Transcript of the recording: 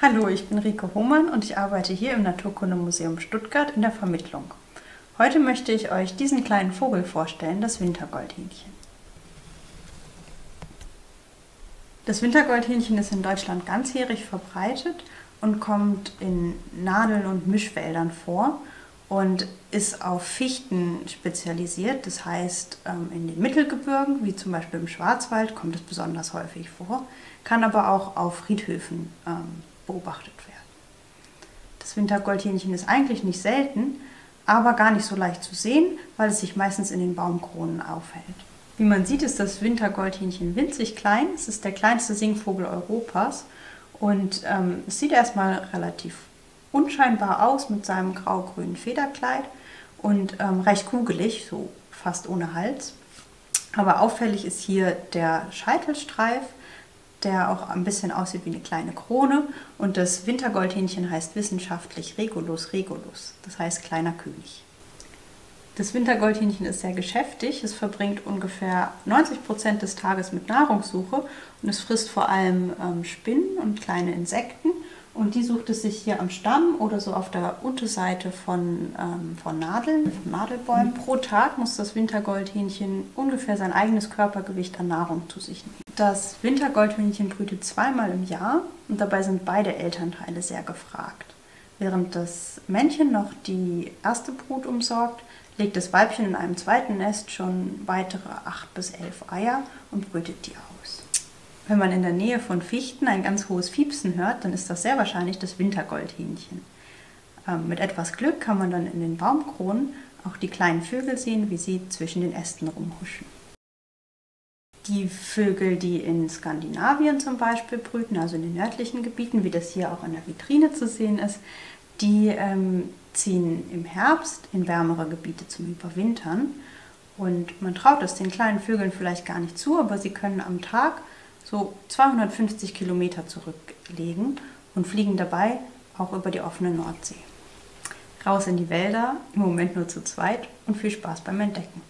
Hallo, ich bin Rike Hohmann und ich arbeite hier im Naturkundemuseum Stuttgart in der Vermittlung. Heute möchte ich euch diesen kleinen Vogel vorstellen, das Wintergoldhähnchen. Das Wintergoldhähnchen ist in Deutschland ganzjährig verbreitet und kommt in Nadeln- und Mischwäldern vor und ist auf Fichten spezialisiert. Das heißt, ähm, in den Mittelgebirgen, wie zum Beispiel im Schwarzwald, kommt es besonders häufig vor, kann aber auch auf Friedhöfen ähm, beobachtet werden. Das Wintergoldhähnchen ist eigentlich nicht selten, aber gar nicht so leicht zu sehen, weil es sich meistens in den Baumkronen aufhält. Wie man sieht, ist das Wintergoldhähnchen winzig klein. Es ist der kleinste Singvogel Europas und ähm, es sieht erstmal relativ unscheinbar aus mit seinem grau-grünen Federkleid und ähm, recht kugelig, so fast ohne Hals. Aber auffällig ist hier der Scheitelstreif der auch ein bisschen aussieht wie eine kleine Krone. Und das Wintergoldhähnchen heißt wissenschaftlich Regulus regulus, das heißt kleiner König. Das Wintergoldhähnchen ist sehr geschäftig. Es verbringt ungefähr 90 Prozent des Tages mit Nahrungssuche und es frisst vor allem ähm, Spinnen und kleine Insekten. Und die sucht es sich hier am Stamm oder so auf der Unterseite von, ähm, von Nadeln, von Nadelbäumen. Pro Tag muss das Wintergoldhähnchen ungefähr sein eigenes Körpergewicht an Nahrung zu sich nehmen. Das Wintergoldhühnchen brütet zweimal im Jahr und dabei sind beide Elternteile sehr gefragt. Während das Männchen noch die erste Brut umsorgt, legt das Weibchen in einem zweiten Nest schon weitere acht bis elf Eier und brütet die aus. Wenn man in der Nähe von Fichten ein ganz hohes Fiepsen hört, dann ist das sehr wahrscheinlich das Wintergoldhähnchen. Ähm, mit etwas Glück kann man dann in den Baumkronen auch die kleinen Vögel sehen, wie sie zwischen den Ästen rumhuschen. Die Vögel, die in Skandinavien zum Beispiel brüten, also in den nördlichen Gebieten, wie das hier auch in der Vitrine zu sehen ist, die ähm, ziehen im Herbst in wärmere Gebiete zum Überwintern. Und man traut es den kleinen Vögeln vielleicht gar nicht zu, aber sie können am Tag so 250 Kilometer zurücklegen und fliegen dabei auch über die offene Nordsee. Raus in die Wälder, im Moment nur zu zweit und viel Spaß beim Entdecken.